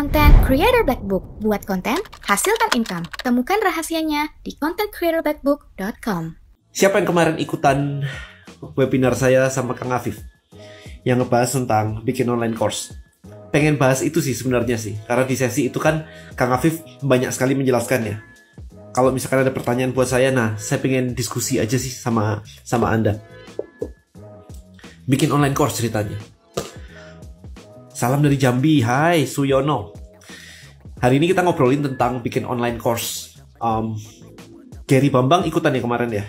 Content Creator Black Book. Buat konten, hasilkan income. Temukan rahasianya di contentcreatorblackbook.com. Siapa yang kemarin ikutan webinar saya sama Kang Afif yang ngebahas tentang bikin online course? Pengen bahas itu sih sebenarnya sih, karena di sesi itu kan Kang Afif banyak sekali menjelaskannya. Kalau misalkan ada pertanyaan buat saya, nah saya pengen diskusi aja sih sama sama Anda. Bikin online course ceritanya. Salam dari Jambi, hai Suyono. Hari ini kita ngobrolin tentang bikin online course. Um, Gary Bambang ikutan ya kemarin ya?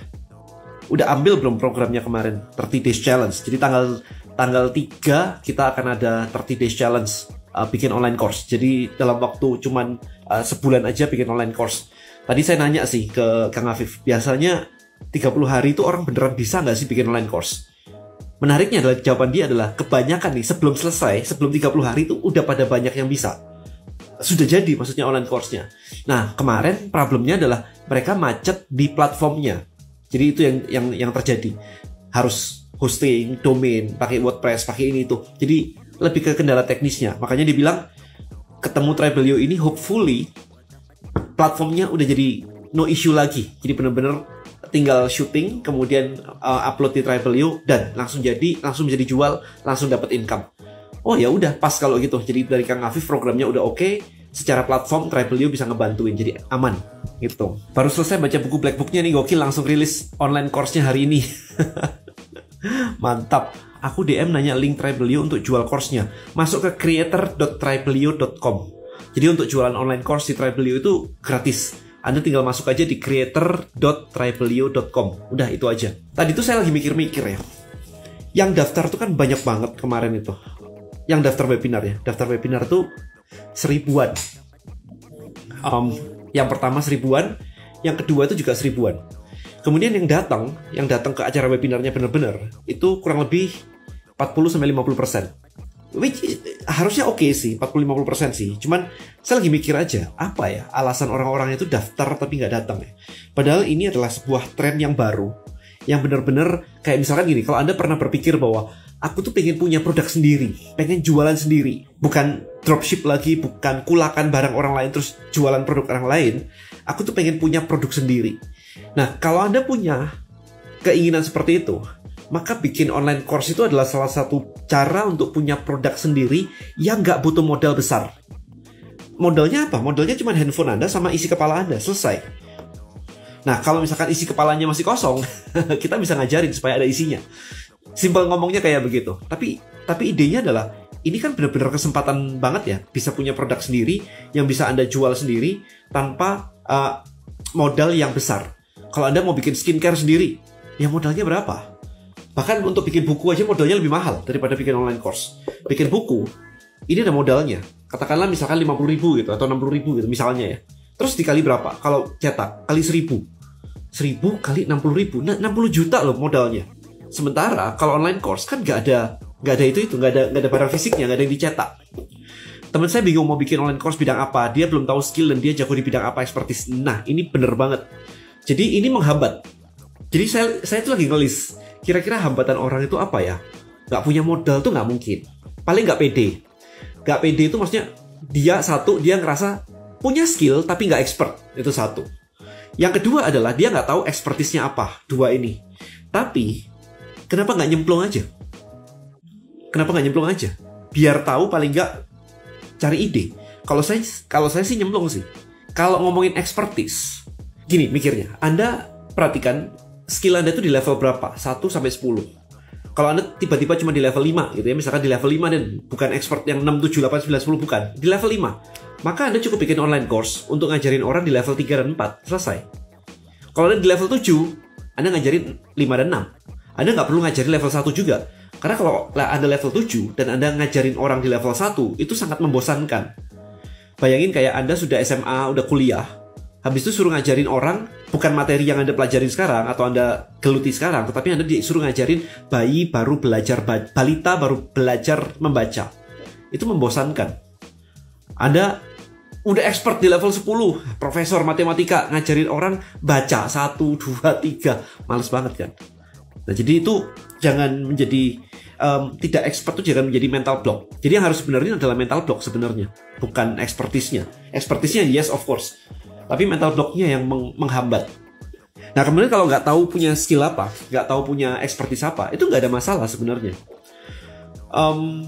Udah ambil belum programnya kemarin? 30 Days Challenge. Jadi tanggal tanggal 3 kita akan ada 30 Days Challenge uh, bikin online course. Jadi dalam waktu cuman uh, sebulan aja bikin online course. Tadi saya nanya sih ke Kang Afif, biasanya 30 hari itu orang beneran bisa nggak sih bikin online course? Menariknya adalah jawaban dia adalah kebanyakan nih sebelum selesai, sebelum 30 hari itu udah pada banyak yang bisa. Sudah jadi maksudnya online course-nya. Nah, kemarin problemnya adalah mereka macet di platformnya. Jadi itu yang yang yang terjadi. Harus hosting, domain, pakai WordPress, pakai ini itu. Jadi lebih ke kendala teknisnya. Makanya dibilang ketemu Tribelio ini hopefully platformnya udah jadi no issue lagi. Jadi bener-bener tinggal syuting kemudian uh, upload di Tribelio dan langsung jadi langsung bisa dijual langsung dapat income. Oh ya udah pas kalau gitu. Jadi dari Kang Afif programnya udah oke. Okay. secara platform Tribelio bisa ngebantuin. Jadi aman gitu. Baru selesai baca buku black booknya nih gokil. Langsung rilis online course-nya hari ini. Mantap. Aku DM nanya link Tribelio untuk jual course-nya. Masuk ke creator.tribelio.com jadi untuk jualan online course di Tribelio itu gratis anda tinggal masuk aja di creator.tribelio.com. Udah itu aja. Tadi tuh saya lagi mikir-mikir ya. Yang daftar tuh kan banyak banget kemarin itu. Yang daftar webinar ya. Daftar webinar tuh seribuan. Um, yang pertama seribuan, yang kedua itu juga seribuan. Kemudian yang datang, yang datang ke acara webinarnya benar-benar itu kurang lebih 40 sampai 50 persen. Which harusnya oke okay sih, 40-50% sih. Cuman saya lagi mikir aja, apa ya alasan orang-orang itu daftar tapi nggak datang ya. Padahal ini adalah sebuah tren yang baru. Yang bener-bener kayak misalkan gini, kalau Anda pernah berpikir bahwa aku tuh pengen punya produk sendiri, pengen jualan sendiri. Bukan dropship lagi, bukan kulakan barang orang lain terus jualan produk orang lain. Aku tuh pengen punya produk sendiri. Nah, kalau Anda punya keinginan seperti itu, maka bikin online course itu adalah salah satu cara untuk punya produk sendiri yang nggak butuh modal besar. Modalnya apa? Modalnya cuma handphone Anda sama isi kepala Anda, selesai. Nah, kalau misalkan isi kepalanya masih kosong, kita bisa ngajarin supaya ada isinya. Simpel ngomongnya kayak begitu. Tapi tapi idenya adalah ini kan benar-benar kesempatan banget ya bisa punya produk sendiri yang bisa Anda jual sendiri tanpa uh, modal yang besar. Kalau Anda mau bikin skincare sendiri, ya modalnya berapa? Bahkan untuk bikin buku aja modalnya lebih mahal daripada bikin online course. Bikin buku, ini ada modalnya. Katakanlah misalkan 50 ribu gitu atau 60 ribu gitu misalnya ya. Terus dikali berapa? Kalau cetak, kali 1000. 1000 kali 60 ribu, nah 60 juta loh modalnya. Sementara kalau online course kan nggak ada nggak ada itu itu nggak ada ada barang fisiknya nggak ada yang dicetak. Teman saya bingung mau bikin online course bidang apa, dia belum tahu skill dan dia jago di bidang apa expertise. Nah ini bener banget. Jadi ini menghambat. Jadi saya saya tuh lagi ngelis kira-kira hambatan orang itu apa ya? Gak punya modal tuh gak mungkin. Paling gak pede. Gak pede itu maksudnya dia satu dia ngerasa punya skill tapi gak expert itu satu. Yang kedua adalah dia nggak tahu ekspertisnya apa dua ini. Tapi kenapa nggak nyemplung aja? Kenapa nggak nyemplung aja? Biar tahu paling nggak cari ide. Kalau saya kalau saya sih nyemplung sih. Kalau ngomongin ekspertis, gini mikirnya. Anda perhatikan skill Anda itu di level berapa? 1 sampai 10. Kalau Anda tiba-tiba cuma di level 5 gitu ya, misalkan di level 5 dan bukan expert yang 6, 7, 8, 9, 10 bukan, di level 5. Maka Anda cukup bikin online course untuk ngajarin orang di level 3 dan 4, selesai. Kalau Anda di level 7, Anda ngajarin 5 dan 6. Anda nggak perlu ngajarin level 1 juga. Karena kalau Anda level 7 dan Anda ngajarin orang di level 1, itu sangat membosankan. Bayangin kayak Anda sudah SMA, udah kuliah, Habis itu suruh ngajarin orang bukan materi yang Anda pelajarin sekarang atau Anda geluti sekarang, tetapi Anda disuruh ngajarin bayi baru belajar balita baru belajar membaca. Itu membosankan. Anda udah expert di level 10, profesor matematika ngajarin orang baca 1 2 3, males banget kan. Nah, jadi itu jangan menjadi um, tidak expert itu jangan menjadi mental block. Jadi yang harus sebenarnya adalah mental block sebenarnya, bukan expertise-nya. Expertise-nya yes of course, tapi mental blocknya yang meng menghambat. Nah kemudian kalau nggak tahu punya skill apa, nggak tahu punya expertise apa, itu nggak ada masalah sebenarnya. Um,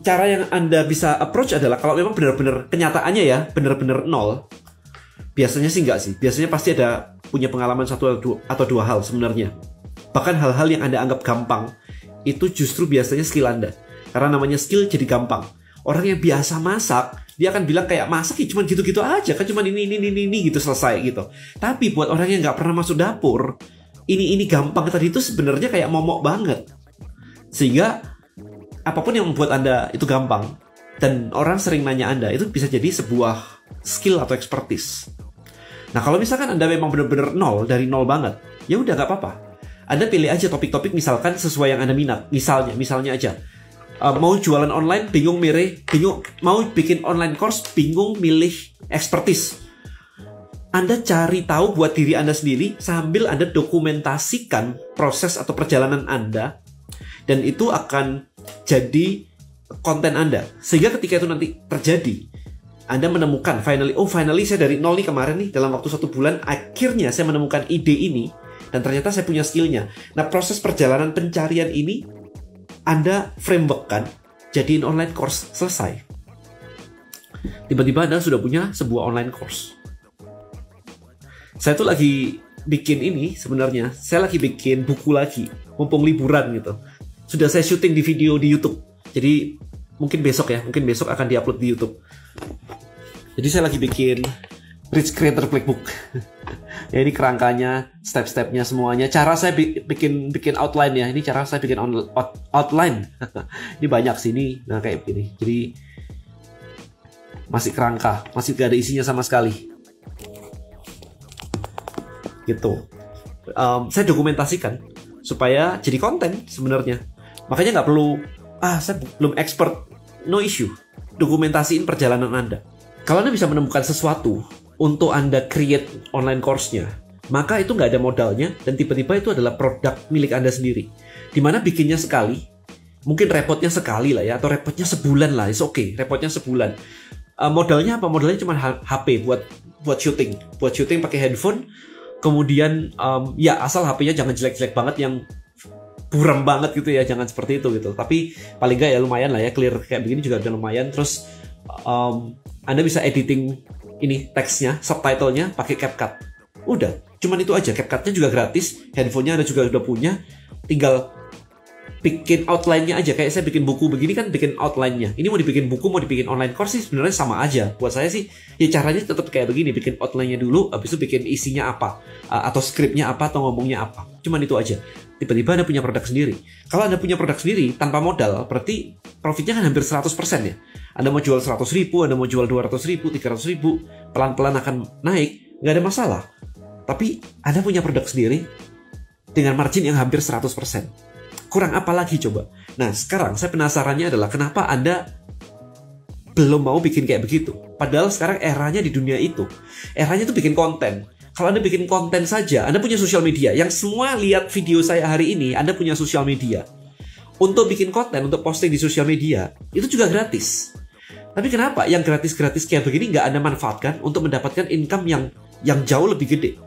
cara yang anda bisa approach adalah kalau memang benar-benar kenyataannya ya benar-benar nol, biasanya sih nggak sih. Biasanya pasti ada punya pengalaman satu atau dua hal sebenarnya. Bahkan hal-hal yang anda anggap gampang itu justru biasanya skill anda. Karena namanya skill jadi gampang. Orang yang biasa masak dia akan bilang kayak masak ya cuma gitu-gitu aja? Kan cuma ini ini ini ini gitu selesai gitu. Tapi buat orang yang nggak pernah masuk dapur ini ini gampang tadi itu sebenarnya kayak momok banget. Sehingga apa pun yang membuat anda itu gampang dan orang sering nanya anda itu bisa jadi sebuah skill atau expertise. Nah kalau misalkan anda memang benar-benar nol dari nol banget ya udah nggak apa-apa. Anda pilih aja topik-topik misalkan sesuai yang anda minat. Misalnya misalnya aja uh, mau jualan online bingung milih bingung mau bikin online course bingung milih expertise anda cari tahu buat diri Anda sendiri sambil Anda dokumentasikan proses atau perjalanan Anda dan itu akan jadi konten Anda. Sehingga ketika itu nanti terjadi, Anda menemukan finally, oh finally saya dari nol nih kemarin nih dalam waktu satu bulan akhirnya saya menemukan ide ini dan ternyata saya punya skillnya. Nah proses perjalanan pencarian ini anda framework jadiin online course, selesai. Tiba-tiba Anda sudah punya sebuah online course. Saya tuh lagi bikin ini sebenarnya, saya lagi bikin buku lagi, mumpung liburan gitu. Sudah saya syuting di video di YouTube. Jadi mungkin besok ya, mungkin besok akan diupload di YouTube. Jadi saya lagi bikin Rich Creator Playbook. ya ini kerangkanya, step-stepnya semuanya. Cara saya bikin bikin outline ya. Ini cara saya bikin out, outline. ini banyak sini. Nah kayak begini. Jadi masih kerangka, masih gak ada isinya sama sekali. Gitu. Um, saya dokumentasikan supaya jadi konten sebenarnya. Makanya nggak perlu ah saya belum expert. No issue. Dokumentasiin perjalanan Anda. Kalau Anda bisa menemukan sesuatu untuk Anda create online course-nya, maka itu nggak ada modalnya dan tiba-tiba itu adalah produk milik Anda sendiri. Di mana bikinnya sekali, mungkin repotnya sekali lah ya, atau repotnya sebulan lah, oke, okay, repotnya sebulan. Uh, modalnya apa? Modalnya cuma HP buat buat syuting, buat syuting pakai handphone. Kemudian um, ya asal HP-nya jangan jelek-jelek banget yang buram banget gitu ya, jangan seperti itu gitu. Tapi paling nggak ya lumayan lah ya, clear kayak begini juga udah lumayan. Terus um, Anda bisa editing ini teksnya, subtitlenya pakai CapCut. Udah, cuman itu aja. CapCutnya juga gratis, handphonenya ada juga udah punya. Tinggal bikin outline-nya aja. Kayak saya bikin buku begini kan bikin outline-nya. Ini mau dibikin buku, mau dibikin online course sih sebenarnya sama aja. Buat saya sih, ya caranya tetap kayak begini. Bikin outline-nya dulu, habis itu bikin isinya apa. Atau skripnya apa, atau ngomongnya apa. Cuman itu aja. Tiba-tiba Anda punya produk sendiri. Kalau Anda punya produk sendiri, tanpa modal, berarti profitnya kan hampir 100% ya. Anda mau jual 100 ribu, Anda mau jual 200 ribu, 300 ribu, pelan-pelan akan naik, nggak ada masalah. Tapi Anda punya produk sendiri dengan margin yang hampir 100%. Kurang apa lagi coba? Nah sekarang saya penasarannya adalah kenapa Anda belum mau bikin kayak begitu. Padahal sekarang eranya di dunia itu. Eranya itu bikin konten. Kalau Anda bikin konten saja, Anda punya sosial media. Yang semua lihat video saya hari ini, Anda punya sosial media. Untuk bikin konten, untuk posting di sosial media, itu juga gratis. Tapi kenapa yang gratis-gratis kayak begini nggak Anda manfaatkan untuk mendapatkan income yang yang jauh lebih gede?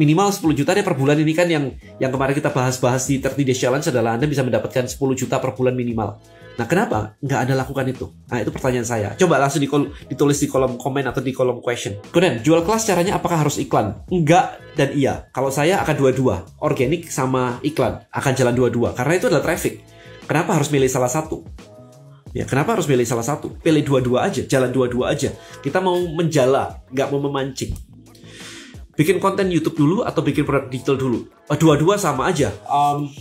Minimal 10 juta deh per bulan ini kan yang yang kemarin kita bahas-bahas di 30 Days Challenge adalah Anda bisa mendapatkan 10 juta per bulan minimal. Nah kenapa nggak Anda lakukan itu? Nah itu pertanyaan saya. Coba langsung di ditulis di kolom komen atau di kolom question. Kemudian jual kelas caranya apakah harus iklan? Enggak dan iya. Kalau saya akan dua-dua. Organik sama iklan akan jalan dua-dua. Karena itu adalah traffic. Kenapa harus milih salah satu? Ya, kenapa harus pilih salah satu? Pilih dua-dua aja, jalan dua-dua aja. Kita mau menjala, nggak mau memancing. Bikin konten YouTube dulu atau bikin produk digital dulu? Oh, dua-dua sama aja. Um,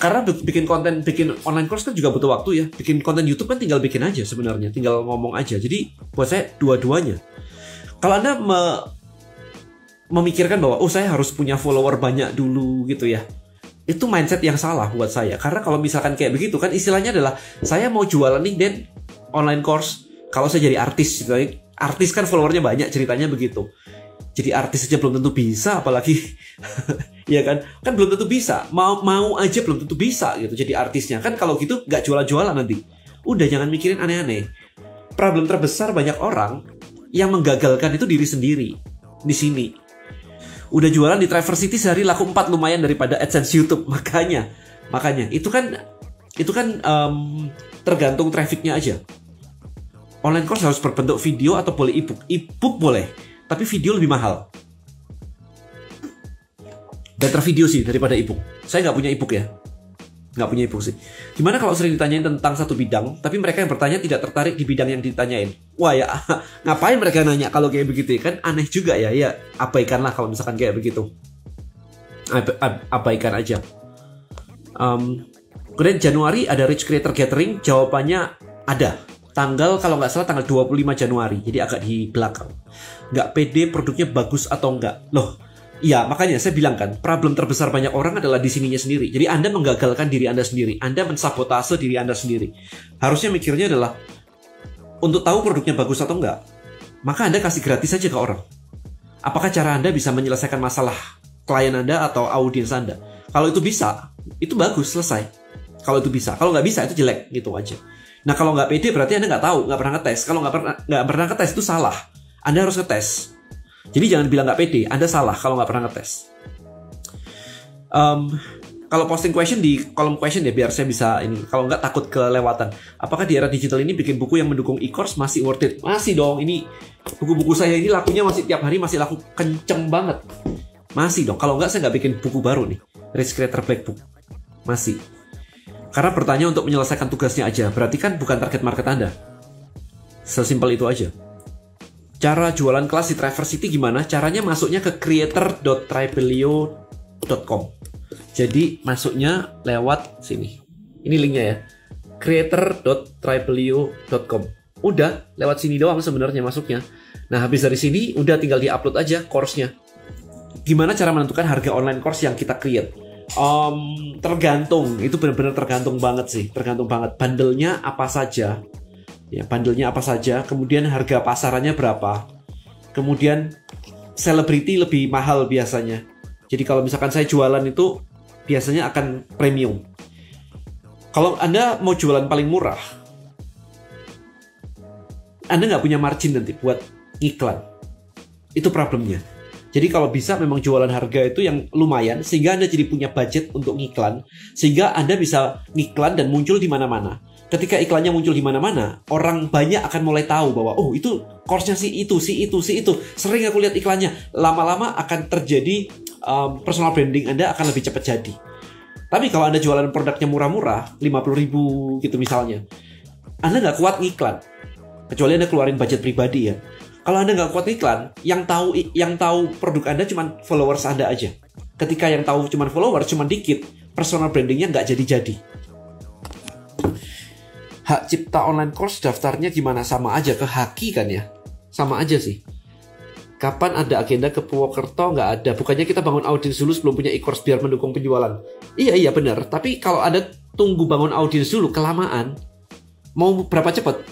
karena bikin konten, bikin online course kan juga butuh waktu ya. Bikin konten YouTube kan tinggal bikin aja sebenarnya, tinggal ngomong aja. Jadi buat saya dua-duanya. Kalau anda me memikirkan bahwa oh saya harus punya follower banyak dulu gitu ya, itu mindset yang salah buat saya karena kalau misalkan kayak begitu kan istilahnya adalah saya mau jualan nih dan online course kalau saya jadi artis gitu artis kan followernya banyak ceritanya begitu jadi artis aja belum tentu bisa apalagi ya kan? Kan belum tentu bisa. Mau mau aja belum tentu bisa gitu jadi artisnya. Kan kalau gitu nggak jualan-jualan nanti. Udah jangan mikirin aneh-aneh. Problem terbesar banyak orang yang menggagalkan itu diri sendiri di sini. Udah jualan di Traverse City sehari laku 4 lumayan daripada AdSense YouTube. Makanya makanya. Itu kan itu kan um, tergantung trafficnya aja. Online course harus berbentuk video atau boleh ebook? Ebook boleh tapi video lebih mahal. Better video sih daripada ebook. Saya nggak punya ebook ya, nggak punya ebook sih. Gimana kalau sering ditanyain tentang satu bidang, tapi mereka yang bertanya tidak tertarik di bidang yang ditanyain? Wah ya, ngapain mereka nanya kalau kayak begitu? Kan aneh juga ya, ya abaikanlah kalau misalkan kayak begitu. Ab ab abaikan aja. Um, kemudian Januari ada Rich Creator Gathering, jawabannya ada tanggal kalau nggak salah tanggal 25 Januari jadi agak di belakang nggak pede produknya bagus atau enggak loh iya makanya saya bilang kan problem terbesar banyak orang adalah di sininya sendiri. Jadi anda menggagalkan diri anda sendiri. Anda mensabotase diri anda sendiri. Harusnya mikirnya adalah untuk tahu produknya bagus atau enggak maka anda kasih gratis saja ke orang. Apakah cara anda bisa menyelesaikan masalah klien anda atau audiens anda? Kalau itu bisa itu bagus selesai. Kalau itu bisa. Kalau nggak bisa itu jelek gitu aja. Nah kalau nggak pede berarti anda nggak tahu, nggak pernah ngetes. Kalau nggak pernah nggak pernah ngetes itu salah. Anda harus ngetes. Jadi jangan bilang nggak pede, Anda salah kalau nggak pernah ngetes. Um, kalau posting question di kolom question ya biar saya bisa ini. Kalau nggak takut kelewatan. Apakah di era digital ini bikin buku yang mendukung e-course masih worth it? Masih dong. Ini buku-buku saya ini lakunya masih tiap hari masih laku kenceng banget. Masih dong. Kalau nggak saya nggak bikin buku baru nih. Rich Creator Black Book. Masih. Karena bertanya untuk menyelesaikan tugasnya aja, berarti kan bukan target market Anda. Sesimpel itu aja. Cara jualan kelas di Traverse City gimana? Caranya masuknya ke creator.tribelio.com. Jadi masuknya lewat sini. Ini linknya ya. creator.tribelio.com. Udah, lewat sini doang sebenarnya masuknya. Nah, habis dari sini udah tinggal di-upload aja course-nya. Gimana cara menentukan harga online course yang kita create? Um, tergantung, itu benar-benar tergantung banget sih, tergantung banget. Bandelnya apa saja, ya bandelnya apa saja. Kemudian harga pasarannya berapa. Kemudian selebriti lebih mahal biasanya. Jadi kalau misalkan saya jualan itu biasanya akan premium. Kalau anda mau jualan paling murah, anda nggak punya margin nanti buat iklan. Itu problemnya. Jadi kalau bisa memang jualan harga itu yang lumayan sehingga Anda jadi punya budget untuk ngiklan sehingga Anda bisa ngiklan dan muncul di mana-mana. Ketika iklannya muncul di mana-mana, orang banyak akan mulai tahu bahwa oh itu course-nya si itu, si itu, si itu. Sering aku lihat iklannya. Lama-lama akan terjadi um, personal branding Anda akan lebih cepat jadi. Tapi kalau Anda jualan produknya murah-murah, 50 ribu gitu misalnya, Anda nggak kuat ngiklan. Kecuali Anda keluarin budget pribadi ya kalau anda nggak kuat iklan, yang tahu yang tahu produk anda cuma followers anda aja. Ketika yang tahu cuma followers cuma dikit, personal brandingnya nggak jadi-jadi. Hak cipta online course daftarnya gimana? Sama aja ke Haki kan ya? Sama aja sih. Kapan ada agenda ke Purwokerto? Nggak ada. Bukannya kita bangun audiens dulu sebelum punya e-course biar mendukung penjualan. Iya, iya benar. Tapi kalau ada tunggu bangun audiens dulu, kelamaan. Mau berapa cepat?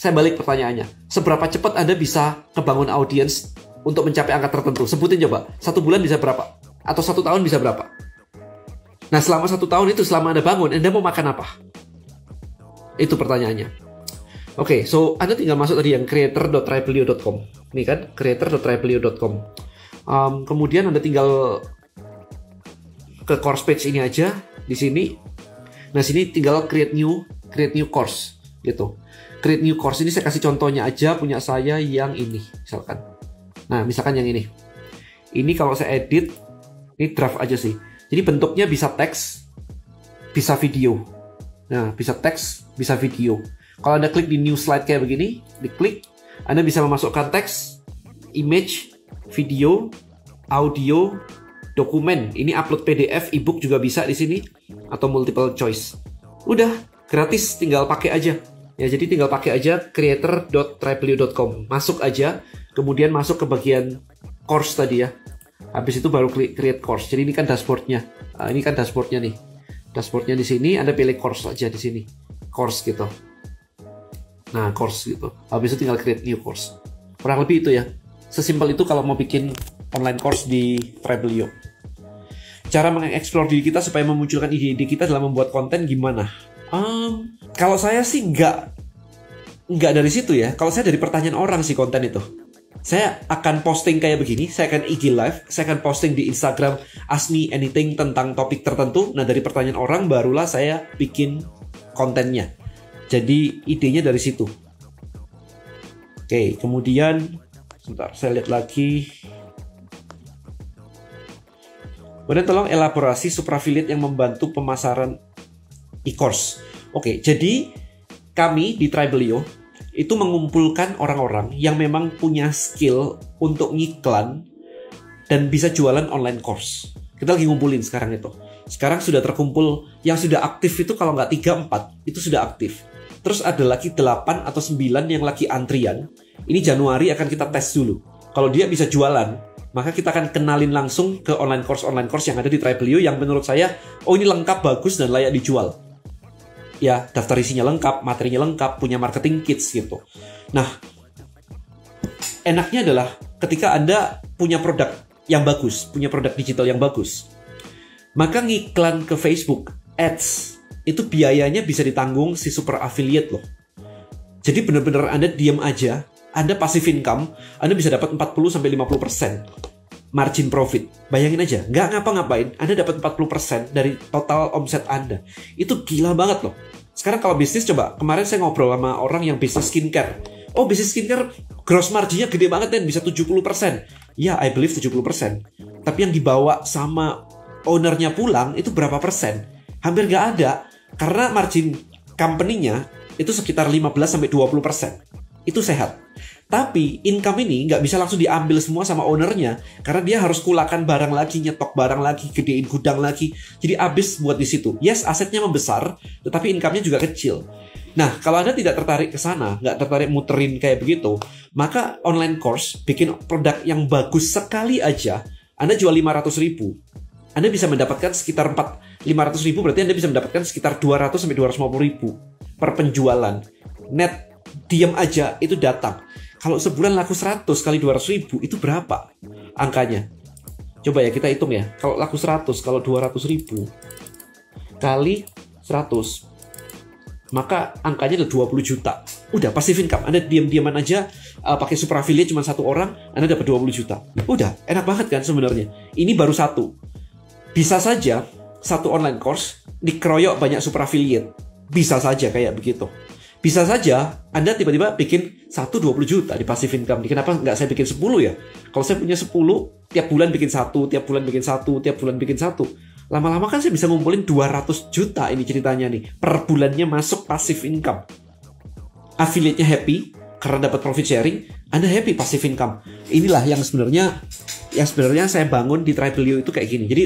saya balik pertanyaannya. Seberapa cepat Anda bisa kebangun audiens untuk mencapai angka tertentu? Sebutin coba. Satu bulan bisa berapa? Atau satu tahun bisa berapa? Nah selama satu tahun itu selama Anda bangun, Anda mau makan apa? Itu pertanyaannya. Oke, okay, so Anda tinggal masuk tadi yang creator.tribelio.com. Ini kan creator.tribelio.com. Um, kemudian Anda tinggal ke course page ini aja di sini. Nah sini tinggal create new, create new course gitu create new course ini saya kasih contohnya aja punya saya yang ini misalkan. Nah, misalkan yang ini. Ini kalau saya edit ini draft aja sih. Jadi bentuknya bisa teks, bisa video. Nah, bisa teks, bisa video. Kalau Anda klik di new slide kayak begini, diklik, Anda bisa memasukkan teks, image, video, audio, dokumen. Ini upload PDF, ebook juga bisa di sini atau multiple choice. Udah, gratis, tinggal pakai aja. Ya, jadi tinggal pakai aja creator.tribelio.com. Masuk aja, kemudian masuk ke bagian course tadi ya. Habis itu baru klik create course. Jadi ini kan dashboardnya. Nah, ini kan dashboardnya nih. Dashboardnya di sini, Anda pilih course aja di sini. Course gitu. Nah, course gitu. Habis itu tinggal create new course. Kurang lebih itu ya. Sesimpel itu kalau mau bikin online course di Travelio. Cara mengeksplor diri kita supaya memunculkan ide-ide kita dalam membuat konten gimana? Um, kalau saya sih nggak nggak dari situ ya. Kalau saya dari pertanyaan orang sih konten itu. Saya akan posting kayak begini, saya akan IG live, saya akan posting di Instagram ask me anything tentang topik tertentu. Nah dari pertanyaan orang barulah saya bikin kontennya. Jadi idenya dari situ. Oke, kemudian sebentar saya lihat lagi. Kemudian tolong elaborasi super affiliate yang membantu pemasaran e-course. Oke, jadi kami di Tribelio itu mengumpulkan orang-orang yang memang punya skill untuk ngiklan dan bisa jualan online course. Kita lagi ngumpulin sekarang itu. Sekarang sudah terkumpul yang sudah aktif itu kalau nggak 3 4 itu sudah aktif. Terus ada lagi 8 atau 9 yang lagi antrian. Ini Januari akan kita tes dulu. Kalau dia bisa jualan, maka kita akan kenalin langsung ke online course online course yang ada di Tribelio yang menurut saya oh ini lengkap bagus dan layak dijual ya daftar isinya lengkap, materinya lengkap, punya marketing kits gitu. Nah, enaknya adalah ketika Anda punya produk yang bagus, punya produk digital yang bagus, maka ngiklan ke Facebook, ads, itu biayanya bisa ditanggung si super affiliate loh. Jadi benar-benar Anda diam aja, Anda passive income, Anda bisa dapat 40 sampai 50% margin profit. Bayangin aja, nggak ngapa-ngapain, Anda dapat 40% dari total omset Anda. Itu gila banget loh. Sekarang kalau bisnis coba, kemarin saya ngobrol sama orang yang bisnis skincare. Oh bisnis skincare gross marginnya gede banget dan bisa 70%. Ya, I believe 70%. Tapi yang dibawa sama ownernya pulang itu berapa persen? Hampir nggak ada. Karena margin company-nya itu sekitar 15 sampai 20 persen. Itu sehat. Tapi income ini nggak bisa langsung diambil semua sama ownernya karena dia harus kulakan barang lagi, nyetok barang lagi, gedein gudang lagi. Jadi habis buat di situ. Yes, asetnya membesar, tetapi income-nya juga kecil. Nah, kalau Anda tidak tertarik ke sana, nggak tertarik muterin kayak begitu, maka online course bikin produk yang bagus sekali aja, Anda jual 500 ribu. Anda bisa mendapatkan sekitar 4 500 ribu berarti Anda bisa mendapatkan sekitar 200 sampai 250 ribu per penjualan. Net diam aja itu datang. Kalau sebulan laku 100 kali 200 ribu itu berapa angkanya? Coba ya kita hitung ya. Kalau laku 100 kalau 200 ribu kali 100 maka angkanya adalah 20 juta. Udah passive income. Anda diam-diaman aja uh, pakai super affiliate cuma satu orang, Anda dapat 20 juta. Udah, enak banget kan sebenarnya. Ini baru satu. Bisa saja satu online course dikeroyok banyak super affiliate. Bisa saja kayak begitu. Bisa saja Anda tiba-tiba bikin 1-20 juta di passive income. Kenapa nggak saya bikin 10 ya? Kalau saya punya 10, tiap bulan bikin satu, tiap bulan bikin satu, tiap bulan bikin satu. Lama-lama kan saya bisa ngumpulin 200 juta ini ceritanya nih. Per bulannya masuk passive income. Affiliate-nya happy karena dapat profit sharing, Anda happy passive income. Inilah yang sebenarnya yang sebenarnya saya bangun di Tribelio itu kayak gini. Jadi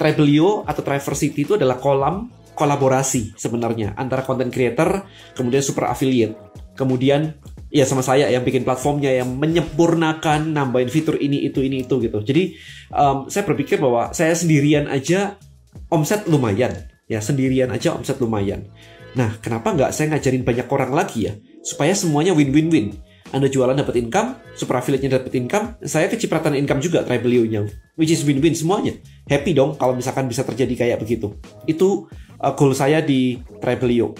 Tribelio atau Triversity itu adalah kolam kolaborasi sebenarnya antara content creator kemudian super affiliate. Kemudian ya sama saya yang bikin platformnya yang menyempurnakan nambahin fitur ini itu ini itu gitu. Jadi um, saya berpikir bahwa saya sendirian aja omset lumayan. Ya sendirian aja omset lumayan. Nah kenapa nggak saya ngajarin banyak orang lagi ya? Supaya semuanya win-win-win. Anda jualan dapat income, super affiliate-nya dapat income, saya kecipratan income juga Tribelio-nya, which is win-win semuanya. Happy dong kalau misalkan bisa terjadi kayak begitu. Itu uh, goal saya di Travelio.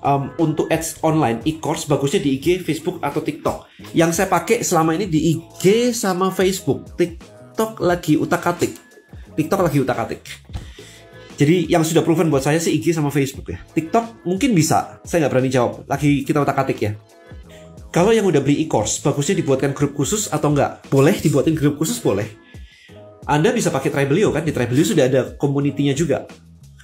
Um, untuk ads online e-course bagusnya di IG, Facebook atau TikTok. Yang saya pakai selama ini di IG sama Facebook. TikTok lagi utak-atik. TikTok lagi utak-atik. Jadi yang sudah proven buat saya sih IG sama Facebook ya. TikTok mungkin bisa, saya nggak berani jawab. Lagi kita utak-atik ya. Kalau yang udah beli e-course, bagusnya dibuatkan grup khusus atau enggak? Boleh dibuatin grup khusus, boleh. Anda bisa pakai Tribelio kan, di Tribelio sudah ada community-nya juga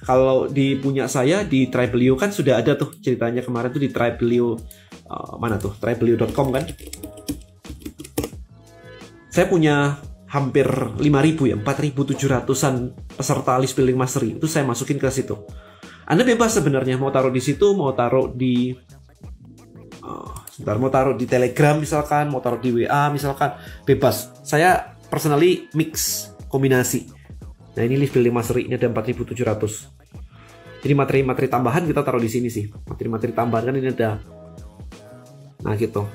kalau di punya saya di Tribelio kan sudah ada tuh ceritanya kemarin tuh di Tribelio uh, mana tuh? Tribelio.com kan? Saya punya hampir 5000 ya 4700-an peserta list building mastery. Itu saya masukin ke situ. Anda bebas sebenarnya mau taruh di situ mau taruh di uh, sebentar mau taruh di Telegram misalkan mau taruh di WA misalkan bebas. Saya personally mix kombinasi. Nah ini list building mastery ini ada 4700 jadi materi-materi tambahan kita taruh di sini sih. Materi-materi tambahan kan ini ada. Nah gitu.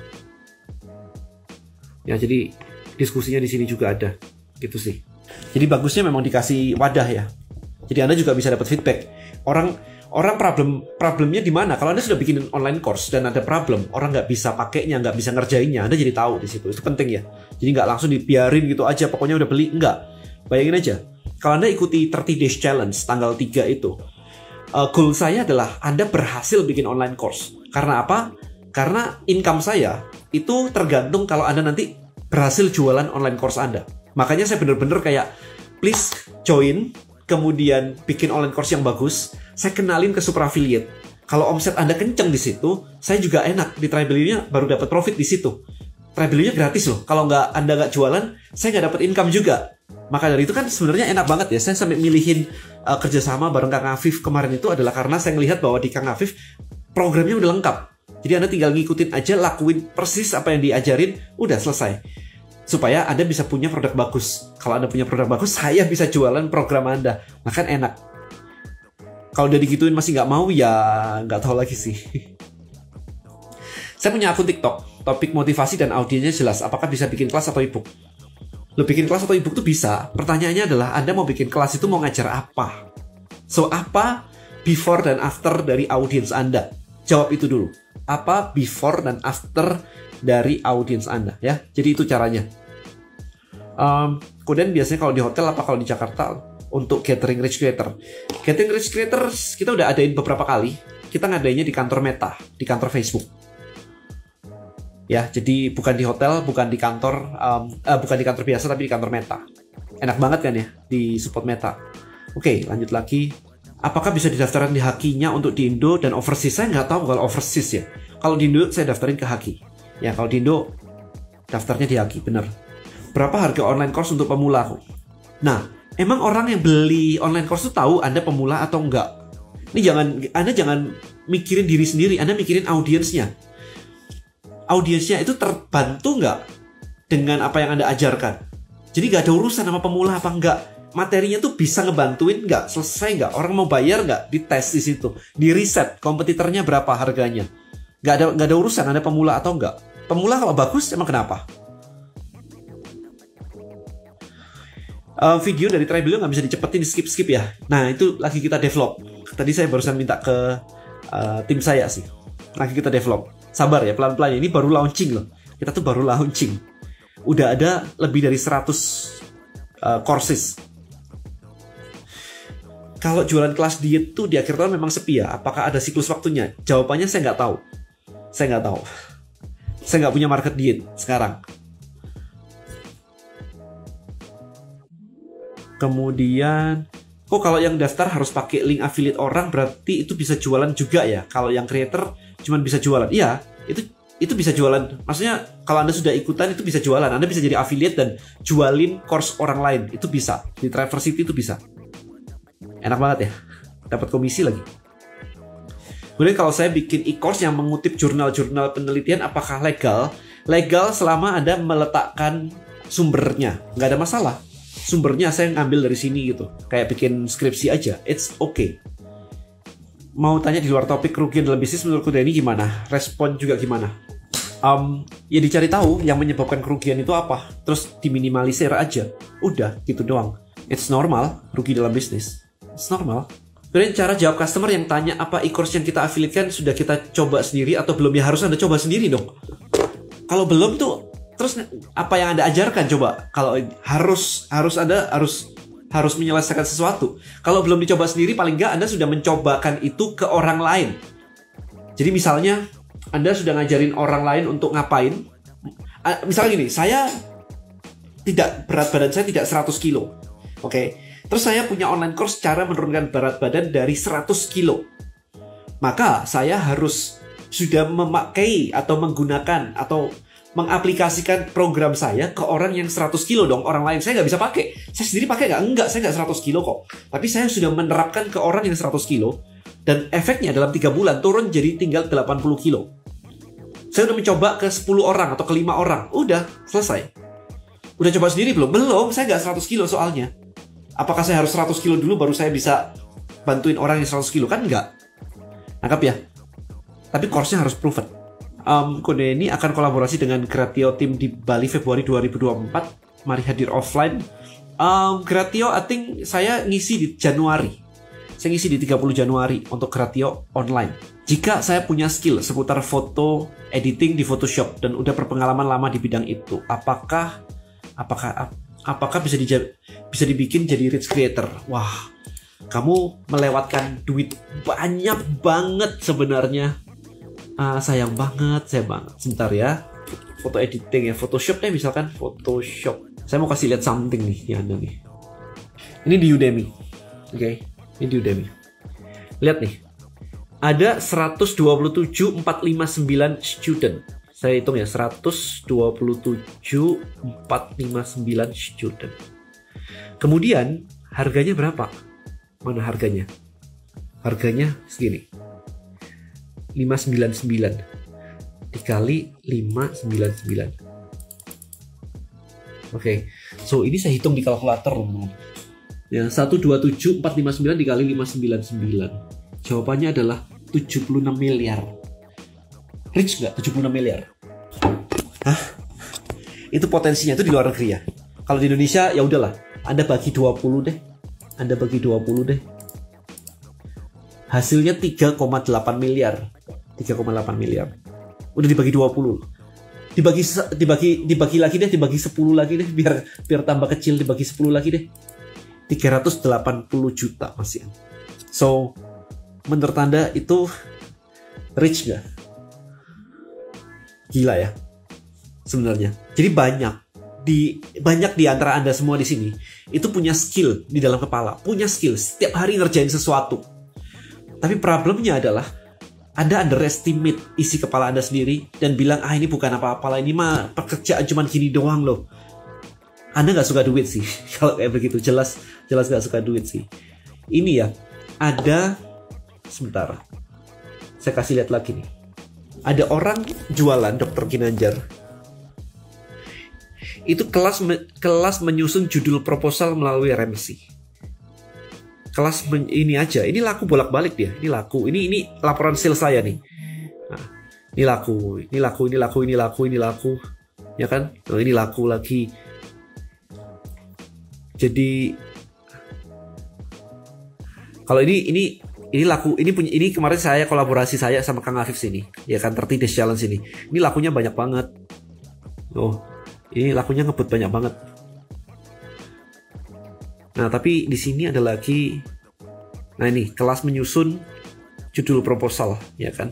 Ya, jadi diskusinya di sini juga ada. Gitu sih. Jadi bagusnya memang dikasih wadah ya. Jadi Anda juga bisa dapat feedback. Orang orang problem problemnya di mana? Kalau Anda sudah bikin online course dan ada problem, orang nggak bisa pakainya, nggak bisa ngerjainnya, Anda jadi tahu di situ. Itu penting ya. Jadi nggak langsung dibiarin gitu aja, pokoknya udah beli enggak. Bayangin aja, kalau Anda ikuti 30 days challenge tanggal 3 itu, uh, goal saya adalah Anda berhasil bikin online course. Karena apa? Karena income saya itu tergantung kalau Anda nanti berhasil jualan online course Anda. Makanya saya bener-bener kayak please join, kemudian bikin online course yang bagus, saya kenalin ke super affiliate. Kalau omset Anda kenceng di situ, saya juga enak di Tribelio-nya baru dapat profit di situ. Tribelio-nya gratis loh. Kalau nggak Anda nggak jualan, saya nggak dapat income juga. Maka dari itu kan sebenarnya enak banget ya. Saya sampai milihin uh, kerjasama bareng Kang Afif kemarin itu adalah karena saya melihat bahwa di Kang Afif programnya udah lengkap. Jadi Anda tinggal ngikutin aja, lakuin persis apa yang diajarin, udah selesai. Supaya Anda bisa punya produk bagus. Kalau Anda punya produk bagus, saya bisa jualan program Anda. Makan enak. Kalau udah digituin masih nggak mau, ya nggak tahu lagi sih. saya punya akun TikTok, topik motivasi dan audiensnya jelas. Apakah bisa bikin kelas atau ebook? Lo bikin kelas atau ebook tuh bisa. Pertanyaannya adalah Anda mau bikin kelas itu mau ngajar apa? So, apa before dan after dari audiens Anda? Jawab itu dulu apa before dan after dari audiens Anda ya. Jadi itu caranya. Um, kemudian biasanya kalau di hotel apa kalau di Jakarta untuk gathering rich creator. Gathering rich creator kita udah adain beberapa kali. Kita ngadainnya di kantor Meta, di kantor Facebook. Ya, jadi bukan di hotel, bukan di kantor, um, uh, bukan di kantor biasa tapi di kantor Meta. Enak banget kan ya di support Meta. Oke, lanjut lagi. Apakah bisa didaftarkan di Hakinya untuk di Indo dan overseas? Saya nggak tahu kalau overseas ya. Kalau di Indo saya daftarin ke Haki ya kalau di Indo daftarnya di Haki bener. Berapa harga online course untuk pemula nah emang orang yang beli online course itu tahu anda pemula atau enggak ini jangan anda jangan mikirin diri sendiri anda mikirin audiensnya audiensnya itu terbantu nggak dengan apa yang anda ajarkan? Jadi nggak ada urusan sama pemula apa enggak materinya tuh bisa ngebantuin nggak? Selesai nggak? Orang mau bayar nggak? Di tes di situ. Di riset kompetitornya berapa harganya? Nggak ada nggak ada urusan ada pemula atau enggak pemula kalau bagus emang kenapa? Uh, video dari Tribelio nggak bisa dicepetin di skip skip ya. Nah itu lagi kita develop. Tadi saya barusan minta ke uh, tim saya sih. Lagi kita develop sabar ya pelan pelan ini baru launching loh kita tuh baru launching udah ada lebih dari 100 uh, courses kalau jualan kelas diet tuh di akhir tahun memang sepi ya? Apakah ada siklus waktunya? Jawabannya saya nggak tahu. Saya nggak tahu. Saya nggak punya market diet sekarang. Kemudian, kok kalau yang daftar harus pakai link affiliate orang berarti itu bisa jualan juga ya? Kalau yang creator cuma bisa jualan. Iya, itu itu bisa jualan. Maksudnya kalau Anda sudah ikutan itu bisa jualan. Anda bisa jadi affiliate dan jualin course orang lain. Itu bisa. Di Traverse City itu bisa enak banget ya dapat komisi lagi kemudian kalau saya bikin e-course yang mengutip jurnal-jurnal penelitian apakah legal legal selama anda meletakkan sumbernya nggak ada masalah sumbernya saya ngambil dari sini gitu kayak bikin skripsi aja it's okay mau tanya di luar topik kerugian dalam bisnis menurutku ini gimana? Respon juga gimana? Um, ya dicari tahu yang menyebabkan kerugian itu apa. Terus diminimalisir aja. Udah gitu doang. It's normal rugi dalam bisnis. It's normal. Kemudian cara jawab customer yang tanya apa e-course yang kita afiliatkan sudah kita coba sendiri atau belum? Ya harus Anda coba sendiri dong. Kalau belum tuh terus apa yang Anda ajarkan coba? Kalau harus harus Anda harus harus menyelesaikan sesuatu. Kalau belum dicoba sendiri paling nggak Anda sudah mencobakan itu ke orang lain. Jadi misalnya Anda sudah ngajarin orang lain untuk ngapain? Misalnya gini, saya tidak berat badan saya tidak 100 kilo. Oke. Okay? Terus saya punya online course cara menurunkan berat badan dari 100 kilo. Maka saya harus sudah memakai atau menggunakan atau mengaplikasikan program saya ke orang yang 100 kilo dong. Orang lain saya nggak bisa pakai. Saya sendiri pakai nggak? Enggak, saya nggak 100 kilo kok. Tapi saya sudah menerapkan ke orang yang 100 kilo. Dan efeknya dalam tiga bulan turun jadi tinggal 80 kilo. Saya udah mencoba ke 10 orang atau ke 5 orang. Udah, selesai. Udah coba sendiri belum? Belum, saya nggak 100 kilo soalnya. Apakah saya harus 100 kilo dulu baru saya bisa bantuin orang yang 100 kilo? Kan enggak. Anggap ya. Tapi course-nya harus proven. Um, kode ini akan kolaborasi dengan Gratio Team di Bali Februari 2024. Mari hadir offline. Um, Gratio, I think saya ngisi di Januari. Saya ngisi di 30 Januari untuk Gratio online. Jika saya punya skill seputar foto editing di Photoshop dan udah berpengalaman lama di bidang itu, apakah apakah apakah bisa di, bisa dibikin jadi rich creator? Wah, kamu melewatkan duit banyak banget sebenarnya uh, sayang banget saya banget. Sebentar ya. Foto editing ya. Photoshop deh misalkan Photoshop. Saya mau kasih lihat something nih di anda nih. Ini di Udemy. Oke okay. ini di Udemy. Lihat nih. Ada 127 459 student. Saya hitung ya 127 459 student. Kemudian harganya berapa? Mana harganya? Harganya segini 599 dikali 599 Oke, okay. so ini saya hitung di kalkulator Ya, 127 459 dikali 599. Jawabannya adalah 76 miliar. Rich nggak 76 miliar? Hah? Itu potensinya itu di luar negeri ya. Kalau di Indonesia ya udahlah, Anda bagi 20 deh. Anda bagi 20 deh. Hasilnya 3,8 miliar. 3,8 miliar. Udah dibagi 20. Dibagi dibagi dibagi lagi deh, dibagi 10 lagi deh biar biar tambah kecil dibagi 10 lagi deh. 380 juta masih. So, menurut Anda itu rich gak? Gila ya. Sebenarnya. Jadi banyak di banyak di antara Anda semua di sini itu punya skill di dalam kepala, punya skill setiap hari ngerjain sesuatu. Tapi problemnya adalah anda underestimate isi kepala Anda sendiri dan bilang, ah ini bukan apa-apa lah, ini mah pekerjaan cuma gini doang loh. Anda nggak suka duit sih, kalau kayak begitu jelas jelas nggak suka duit sih. Ini ya, ada sebentar, saya kasih lihat lagi nih. Ada orang jualan dokter Kinanjar. Itu kelas kelas menyusun judul proposal melalui remsi kelas ini aja. Ini laku bolak-balik dia. Ini laku. Ini ini laporan sales saya nih. Nah, ini laku. Ini laku ini laku ini laku ini laku. Ya kan? Nah, ini laku lagi. Jadi kalau ini ini ini laku. Ini punya ini kemarin saya kolaborasi saya sama Kang Afif sini. Ya kan? 30 days challenge ini. Ini lakunya banyak banget. Oh ini lakunya ngebut banyak banget Nah, tapi di sini ada lagi Nah, ini kelas menyusun judul proposal, ya kan?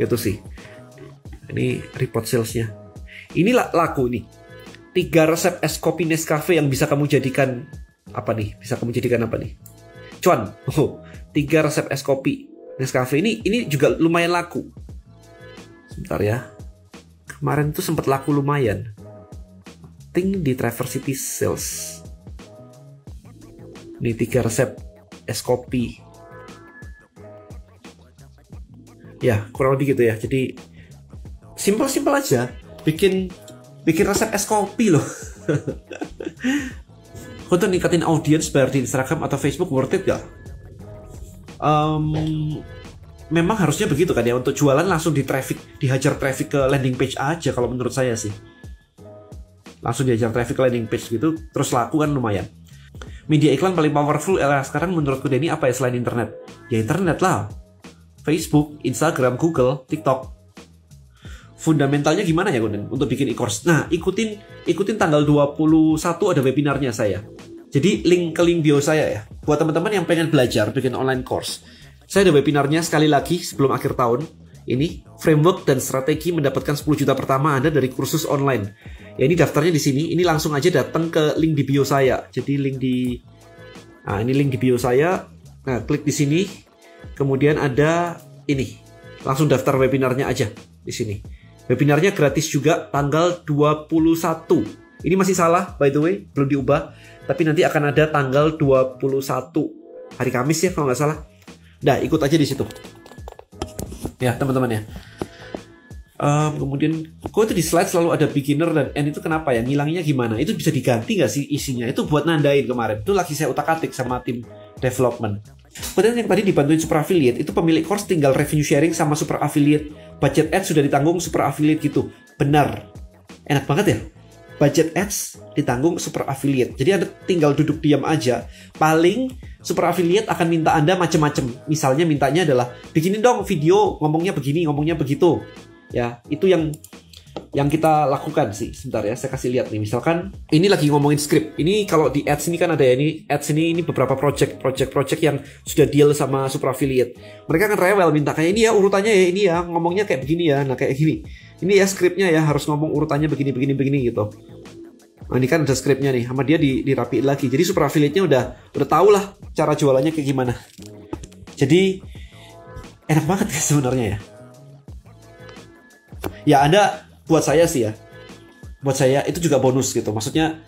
Itu sih. Ini report salesnya. Ini laku nih. Tiga resep es kopi Nescafe yang bisa kamu jadikan apa nih? Bisa kamu jadikan apa nih? Cuan. Oh, tiga resep es kopi Nescafe ini ini juga lumayan laku. Sebentar ya. Kemarin tuh sempat laku lumayan. Ting di Traverse City Sales. Ini tiga resep es kopi. Ya, kurang lebih gitu ya. Jadi simpel-simpel aja. Bikin bikin resep es kopi loh. Untuk ningkatin audiens bayar di Instagram atau Facebook worth it gak? Um, memang harusnya begitu kan ya untuk jualan langsung di traffic dihajar traffic ke landing page aja kalau menurut saya sih langsung dihajar traffic ke landing page gitu terus laku kan lumayan media iklan paling powerful era sekarang menurutku Denny apa ya selain internet? Ya internet lah. Facebook, Instagram, Google, TikTok. Fundamentalnya gimana ya Gonden untuk bikin e-course? Nah, ikutin ikutin tanggal 21 ada webinarnya saya. Jadi link ke link bio saya ya. Buat teman-teman yang pengen belajar bikin online course. Saya ada webinarnya sekali lagi sebelum akhir tahun. Ini framework dan strategi mendapatkan 10 juta pertama Anda dari kursus online. Ya ini daftarnya di sini. Ini langsung aja datang ke link di bio saya. Jadi link di nah ini link di bio saya. Nah klik di sini. Kemudian ada ini. Langsung daftar webinarnya aja di sini. Webinarnya gratis juga tanggal 21 ini masih salah by the way belum diubah. Tapi nanti akan ada tanggal 21 hari Kamis ya kalau nggak salah. Nah, ikut aja di situ. Ya, teman-teman ya. Um, kemudian kok itu di slide selalu ada beginner dan end itu kenapa ya ngilangnya gimana itu bisa diganti nggak sih isinya itu buat nandain kemarin itu lagi saya utak atik sama tim development Kemudian yang tadi dibantuin super affiliate itu pemilik course tinggal revenue sharing sama super affiliate. Budget ads sudah ditanggung super affiliate gitu. Benar. Enak banget ya. Budget ads ditanggung super affiliate. Jadi Anda tinggal duduk diam aja. Paling super affiliate akan minta Anda macam-macam. Misalnya mintanya adalah bikinin dong video ngomongnya begini, ngomongnya begitu. Ya, itu yang yang kita lakukan sih sebentar ya saya kasih lihat nih misalkan ini lagi ngomongin script ini kalau di ads ini kan ada ya ini ads ini ini beberapa project project project yang sudah deal sama super affiliate mereka kan rewel minta kayak ini ya urutannya ya ini ya ngomongnya kayak begini ya nah kayak gini ini ya scriptnya ya harus ngomong urutannya begini begini begini gitu. Nah ini kan ada scriptnya nih, sama dia di, dirapiin lagi. Jadi super affiliate-nya udah udah tau lah cara jualannya kayak gimana. Jadi enak banget ya sebenarnya ya. Ya Anda buat saya sih ya. Buat saya itu juga bonus gitu. Maksudnya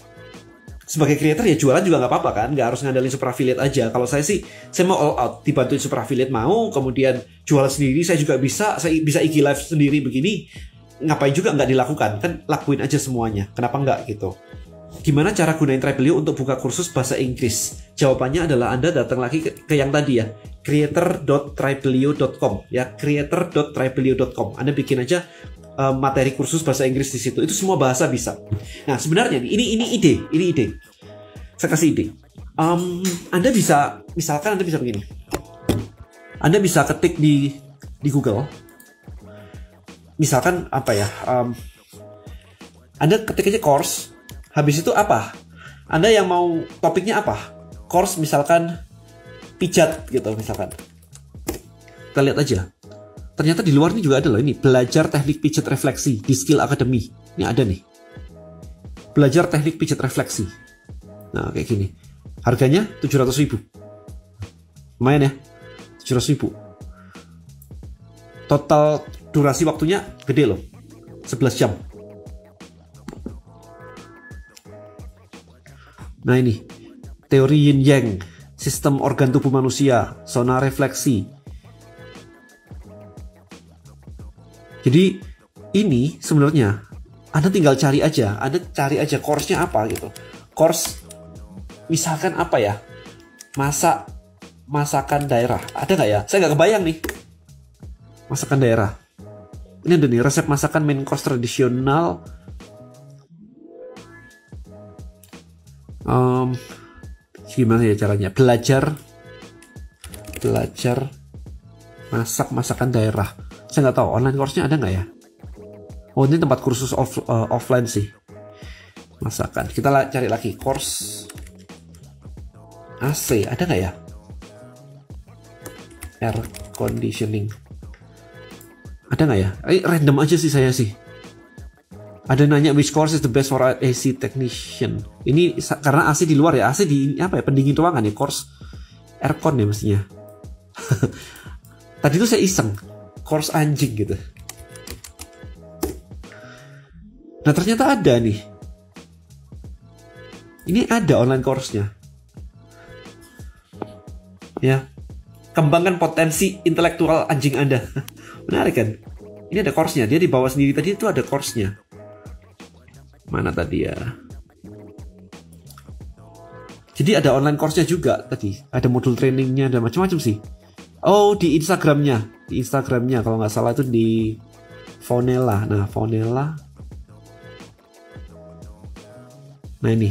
sebagai creator ya jualan juga nggak apa-apa kan? Nggak harus ngandalin super affiliate aja. Kalau saya sih saya mau all out. Dibantuin super affiliate mau kemudian jualan sendiri saya juga bisa saya bisa IG live sendiri begini ngapain juga nggak dilakukan kan lakuin aja semuanya kenapa nggak gitu Gimana cara gunain Tribelio untuk buka kursus bahasa Inggris? Jawabannya adalah Anda datang lagi ke, ke yang tadi ya, creator.tribelio.com ya, creator.tribelio.com. Anda bikin aja uh, materi kursus bahasa Inggris di situ. Itu semua bahasa bisa. Nah, sebenarnya ini ini ide, ini ide. Saya kasih ide. Um, anda bisa, misalkan Anda bisa begini. Anda bisa ketik di di Google. Misalkan apa ya? Um, anda ketik aja course. Habis itu apa? Anda yang mau topiknya apa? Course misalkan pijat gitu misalkan. Kita lihat aja Ternyata di luar ini juga ada loh ini belajar teknik pijat refleksi di Skill Academy. Ini ada nih. Belajar teknik pijat refleksi. Nah, kayak gini. Harganya 700 ribu. Lumayan ya. 700 ribu. Total durasi waktunya gede loh. 11 jam. Nah ini. Teori yin yang. Sistem organ tubuh manusia. Zona refleksi Jadi ini sebenarnya Anda tinggal cari aja, Anda cari aja course-nya apa gitu. Course misalkan apa ya? Masak masakan daerah. Ada nggak ya? Saya nggak kebayang nih. Masakan daerah. Ini ada nih resep masakan main course tradisional. Um, gimana ya caranya? Belajar. Belajar masak masakan daerah. Saya nggak tahu online course-nya ada nggak ya? Oh ini tempat kursus off, uh, offline sih. Masakan. Kita cari lagi course AC ada nggak ya? Air conditioning ada nggak ya eh, random aja sih saya sih ada nanya which course is the best for AC technician ini karena AC di luar ya AC di apa ya pendingin ruangan ya course aircon ya mestinya tadi tuh saya iseng course anjing gitu. Nah ternyata ada nih. Ini ada online course-nya. Ya. Kembangkan potensi intelektual anjing Anda. Menarik kan? Ini ada course-nya. Dia dibawa sendiri tadi itu ada course-nya. Mana tadi ya? Jadi ada online course-nya juga tadi. Ada modul trainingnya, ada macam-macam sih. Oh di Instagramnya di Instagramnya kalau nggak salah itu di Fonella nah Fonella nah ini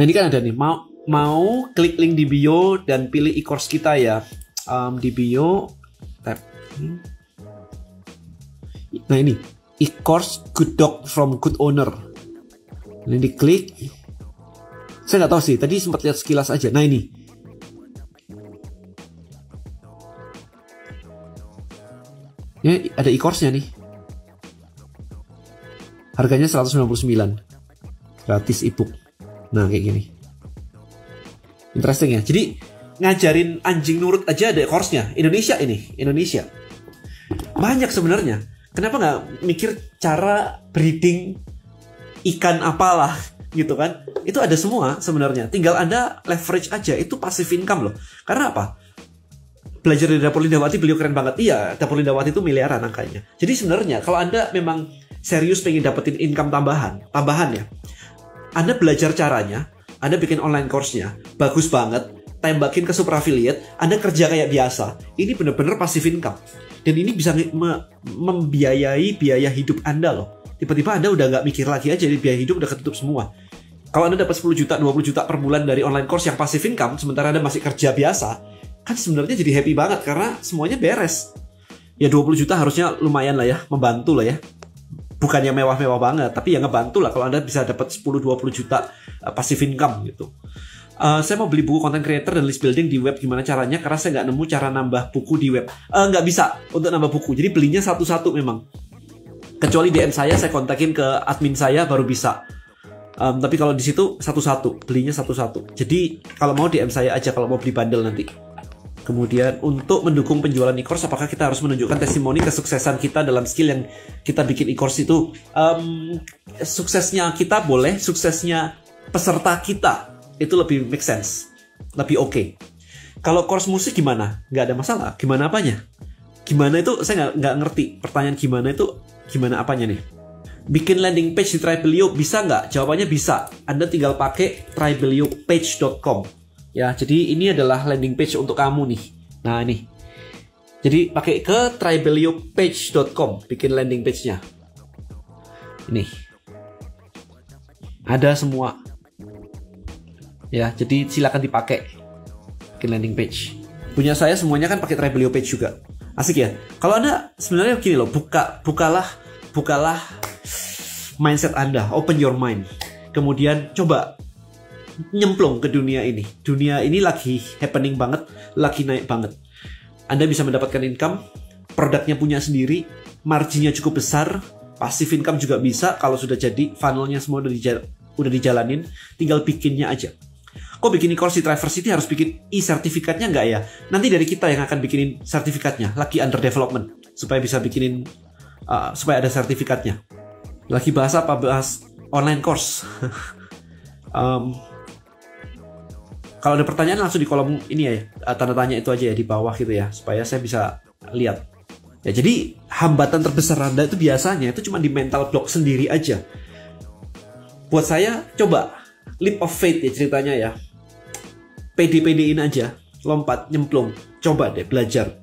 nah ini kan ada nih mau mau klik link di bio dan pilih e-course kita ya. Um, di bio tab nah ini e-course good dog from good owner. Ini diklik. Saya nggak tahu sih tadi sempat lihat sekilas aja. Nah ini. Ya ada e-course nya nih. Harganya 199 gratis ebook nah kayak gini. Interesting ya. Jadi ngajarin anjing nurut aja ada course-nya. Indonesia ini Indonesia. Banyak sebenarnya. Kenapa nggak mikir cara breeding ikan apalah gitu kan? Itu ada semua sebenarnya. Tinggal anda leverage aja. Itu passive income loh. Karena apa? Belajar dari dapur Lindawati beliau keren banget. Iya, dapur Lindawati itu miliaran angkanya. Jadi sebenarnya kalau Anda memang serius pengen dapetin income tambahan, tambahan ya. Anda belajar caranya, Anda bikin online course-nya, bagus banget, tembakin ke super affiliate, Anda kerja kayak biasa. Ini bener-bener passive income. Dan ini bisa me membiayai biaya hidup Anda loh. Tiba-tiba Anda udah nggak mikir lagi aja, biaya hidup udah ketutup semua. Kalau Anda dapat 10 juta, 20 juta per bulan dari online course yang passive income, sementara Anda masih kerja biasa, kan sebenarnya jadi happy banget karena semuanya beres. Ya 20 juta harusnya lumayan lah ya, membantu lah ya. Bukannya mewah-mewah banget, tapi ya ngebantu lah kalau Anda bisa dapat 10-20 juta uh, passive income gitu. Uh, saya mau beli buku content creator dan list building di web gimana caranya karena saya nggak nemu cara nambah buku di web. Uh, bisa untuk nambah buku jadi belinya satu-satu memang. Kecuali DM saya saya kontakin ke admin saya baru bisa. Um, tapi kalau di situ satu-satu belinya satu-satu. Jadi kalau mau DM saya aja kalau mau beli bundle nanti Kemudian untuk mendukung penjualan e-course apakah kita harus menunjukkan testimoni kesuksesan kita dalam skill yang kita bikin e-course itu? Um, suksesnya kita boleh, suksesnya peserta kita itu lebih make sense, lebih oke. Okay. Kalau course musik gimana? Nggak ada masalah. Gimana apanya? Gimana itu saya nggak nggak ngerti. Pertanyaan gimana itu gimana apanya nih? Bikin landing page di Tribelio bisa nggak? Jawabannya bisa. Anda tinggal pakai tribeliopage.com Ya, jadi ini adalah landing page untuk kamu nih. Nah, ini. Jadi pakai ke tribeliopage.com bikin landing page-nya. Ini. Ada semua. Ya, jadi silakan dipakai. Bikin landing page. Punya saya semuanya kan pakai Tribelio page juga. Asik ya. Kalau Anda sebenarnya gini loh, buka bukalah bukalah mindset Anda, open your mind. Kemudian coba nyemplung ke dunia ini. Dunia ini lagi happening banget, lagi naik banget. Anda bisa mendapatkan income, produknya punya sendiri, marginnya cukup besar, passive income juga bisa kalau sudah jadi funnelnya semua udah, dijal udah dijalanin, tinggal bikinnya aja. Kok bikin e-course di Driver City harus bikin e-sertifikatnya nggak ya? Nanti dari kita yang akan bikinin sertifikatnya, lagi under development, supaya bisa bikinin, uh, supaya ada sertifikatnya. Lagi bahas apa? Bahas online course. um, kalau ada pertanyaan langsung di kolom ini ya, eh, tanda tanya itu aja ya di bawah gitu ya, supaya saya bisa lihat. Ya jadi hambatan terbesar Anda itu biasanya itu cuma di mental block sendiri aja. Buat saya coba leap of faith ya ceritanya ya. PD-PDin aja, lompat, nyemplung, coba deh belajar.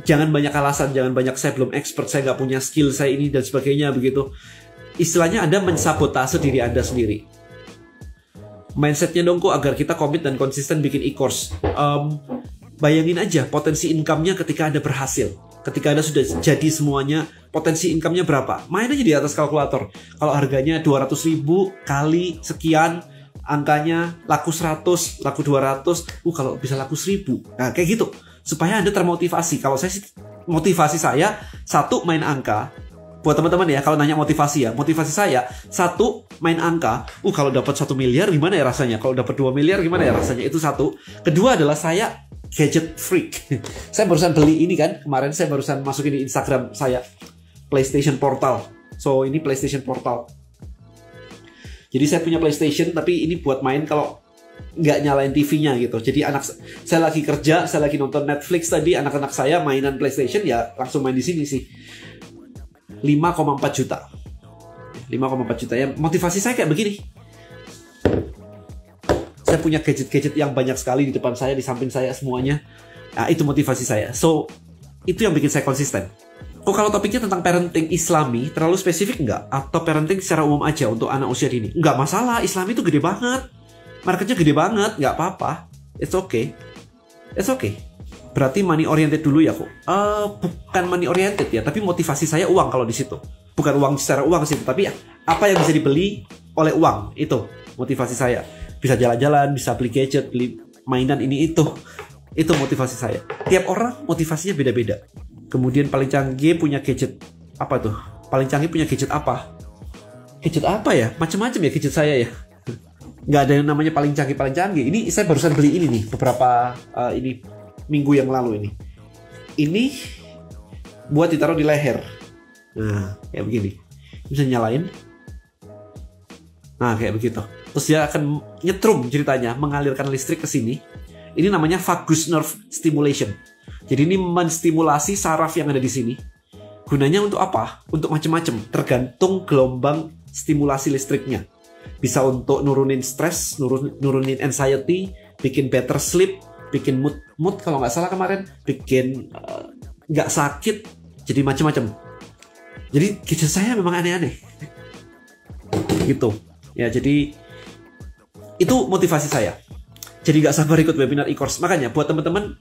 Jangan banyak alasan, jangan banyak saya belum expert, saya nggak punya skill, saya ini dan sebagainya begitu. Istilahnya Anda mensabotase diri Anda sendiri mindsetnya dong kok agar kita komit dan konsisten bikin e-course. Um, bayangin aja potensi income-nya ketika Anda berhasil. Ketika Anda sudah jadi semuanya, potensi income-nya berapa? Main aja di atas kalkulator. Kalau harganya 200 ribu kali sekian, angkanya laku 100, laku 200, uh kalau bisa laku 1000. Nah, kayak gitu. Supaya Anda termotivasi. Kalau saya sih, motivasi saya, satu main angka, buat teman-teman ya kalau nanya motivasi ya motivasi saya satu main angka. Uh kalau dapat satu miliar gimana ya rasanya? Kalau dapat dua miliar gimana ya rasanya? Itu satu. Kedua adalah saya gadget freak. Saya barusan beli ini kan kemarin saya barusan masukin di Instagram saya PlayStation Portal. So ini PlayStation Portal. Jadi saya punya PlayStation tapi ini buat main kalau nggak nyalain TV-nya gitu. Jadi anak saya lagi kerja, saya lagi nonton Netflix tadi, anak-anak saya mainan PlayStation ya langsung main di sini sih. 5,4 juta. 5,4 juta. Ya motivasi saya kayak begini. Saya punya gadget-gadget yang banyak sekali di depan saya di samping saya semuanya. Nah, itu motivasi saya. So itu yang bikin saya konsisten. Kok kalau topiknya tentang parenting islami terlalu spesifik nggak? Atau parenting secara umum aja untuk anak usia dini? Nggak masalah islami itu gede banget. Marketnya gede banget nggak apa-apa. It's okay. It's okay Berarti money oriented dulu ya kok? Uh, bukan money oriented ya, tapi motivasi saya uang kalau di situ. Bukan uang secara uang sih, tapi apa yang bisa dibeli oleh uang itu motivasi saya. Bisa jalan-jalan, bisa beli gadget, beli mainan ini itu. Itu motivasi saya. Tiap orang motivasinya beda-beda. Kemudian paling canggih punya gadget apa tuh? Paling canggih punya gadget apa? Gadget apa ya? Macam-macam ya gadget saya ya. Nggak ada yang namanya paling canggih paling canggih. Ini saya barusan beli ini nih beberapa uh, ini minggu yang lalu ini. Ini buat ditaruh di leher. Nah, kayak begini. Bisa nyalain. Nah, kayak begitu. Terus dia akan nyetrum ceritanya, mengalirkan listrik ke sini. Ini namanya vagus nerve stimulation. Jadi ini menstimulasi saraf yang ada di sini. Gunanya untuk apa? Untuk macam-macam, tergantung gelombang stimulasi listriknya. Bisa untuk nurunin stres, nurunin anxiety, bikin better sleep, bikin mood mood kalau nggak salah kemarin, bikin eh, nggak uh, sakit, jadi macam-macam. Jadi kisah saya memang aneh-aneh. gitu. Ya, jadi itu motivasi saya. Jadi nggak sabar ikut webinar e-course. Makanya buat teman-teman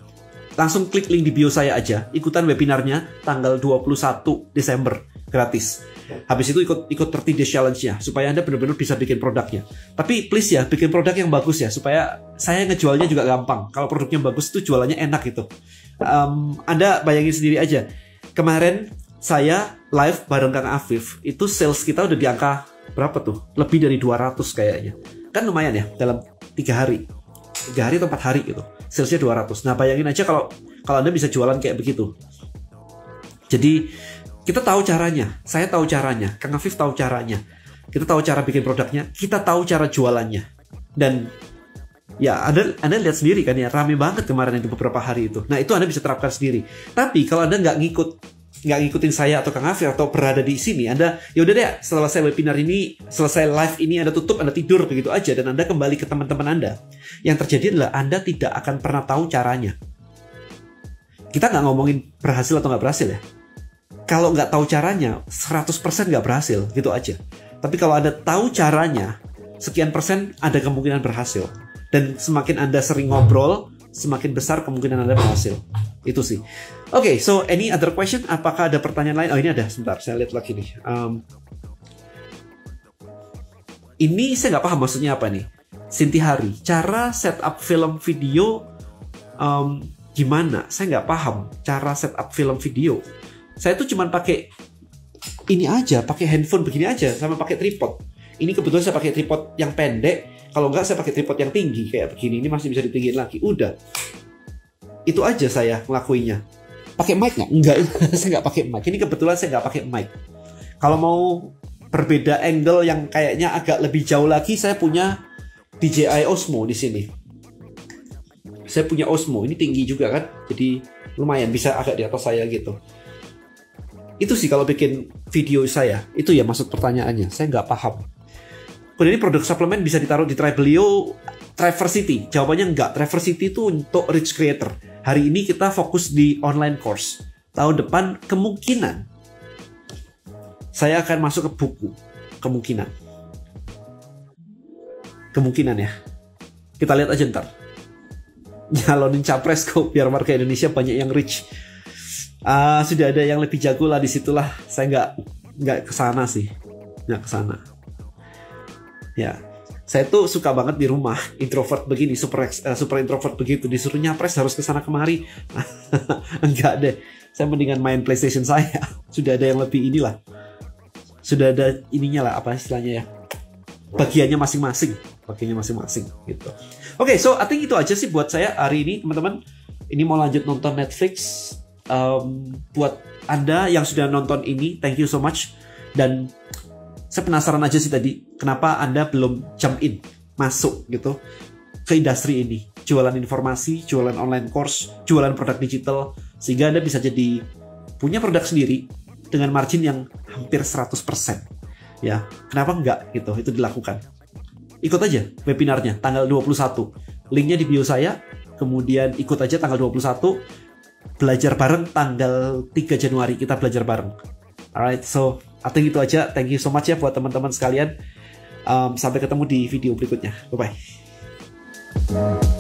langsung klik link di bio saya aja, ikutan webinarnya tanggal 21 Desember gratis. Habis itu ikut ikut 30 days challenge-nya supaya Anda benar-benar bisa bikin produknya. Tapi please ya, bikin produk yang bagus ya supaya saya ngejualnya juga gampang. Kalau produknya bagus itu jualannya enak gitu. Um, anda bayangin sendiri aja. Kemarin saya live bareng Kang Afif, itu sales kita udah di angka berapa tuh? Lebih dari 200 kayaknya. Kan lumayan ya dalam tiga hari. Tiga hari atau empat hari gitu salesnya 200 nah bayangin aja kalau kalau anda bisa jualan kayak begitu. Jadi kita tahu caranya. Saya tahu caranya. Kang Afif tahu caranya. Kita tahu cara bikin produknya. Kita tahu cara jualannya. Dan ya anda anda lihat sendiri kan ya. Rame banget kemarin itu beberapa hari itu. Nah itu anda bisa terapkan sendiri. Tapi kalau anda nggak ngikut nggak ngikutin saya atau Kang Afif atau berada di sini, Anda ya udah deh selesai webinar ini, selesai live ini Anda tutup, Anda tidur begitu aja dan Anda kembali ke teman-teman Anda. Yang terjadi adalah Anda tidak akan pernah tahu caranya. Kita nggak ngomongin berhasil atau nggak berhasil ya. Kalau nggak tahu caranya, 100% nggak berhasil, gitu aja. Tapi kalau Anda tahu caranya, sekian persen ada kemungkinan berhasil. Dan semakin Anda sering ngobrol, semakin besar kemungkinan Anda berhasil. Itu sih. Oke, okay, so any other question? Apakah ada pertanyaan lain? Oh ini ada, sebentar, saya lihat lagi nih. Um, ini saya nggak paham maksudnya apa nih. Sinti Hari, cara setup film video um, gimana? Saya nggak paham cara setup film video. Saya tuh cuma pakai ini aja, pakai handphone begini aja, sama pakai tripod. Ini kebetulan saya pakai tripod yang pendek. Kalau nggak saya pakai tripod yang tinggi kayak begini. Ini masih bisa ditinggiin lagi. Udah, itu aja saya ngelakuinnya. Pakai mic nggak? Enggak, saya nggak pakai mic. Ini kebetulan saya nggak pakai mic. Kalau mau berbeda angle yang kayaknya agak lebih jauh lagi, saya punya DJI Osmo di sini. Saya punya Osmo, ini tinggi juga kan, jadi lumayan bisa agak di atas saya gitu. Itu sih kalau bikin video saya, itu ya maksud pertanyaannya. Saya nggak paham. Kemudian ini produk suplemen bisa ditaruh di Tribelio Traversity. Jawabannya enggak. Traversity itu untuk rich creator. Hari ini kita fokus di online course. Tahun depan kemungkinan saya akan masuk ke buku. Kemungkinan. Kemungkinan ya. Kita lihat aja ntar. Nyalonin capres kok biar warga Indonesia banyak yang rich. Uh, sudah ada yang lebih jago lah di situlah. Saya nggak nggak ke sana sih. Nggak ke sana ya saya tuh suka banget di rumah introvert begini super uh, super introvert begitu disuruh nyapres harus ke sana kemari. Enggak deh saya mendingan main PlayStation saya. Sudah ada yang lebih inilah. Sudah ada ininya lah apa istilahnya ya bagiannya masing-masing bagiannya masing-masing gitu. Oke okay, so I think itu aja sih buat saya hari ini teman-teman. Ini mau lanjut nonton Netflix um, buat anda yang sudah nonton ini thank you so much. Dan saya penasaran aja sih tadi kenapa anda belum jump in masuk gitu ke industri ini? Jualan informasi jualan online course jualan produk digital sehingga anda bisa jadi punya produk sendiri dengan margin yang hampir 100% ya kenapa enggak gitu itu dilakukan. Ikut aja webinarnya tanggal 21 linknya di bio saya kemudian ikut aja tanggal 21 belajar bareng tanggal 3 Januari kita belajar bareng. Alright so I think itu aja. Thank you so much ya buat teman-teman sekalian. Um, sampai ketemu di video berikutnya. Bye bye.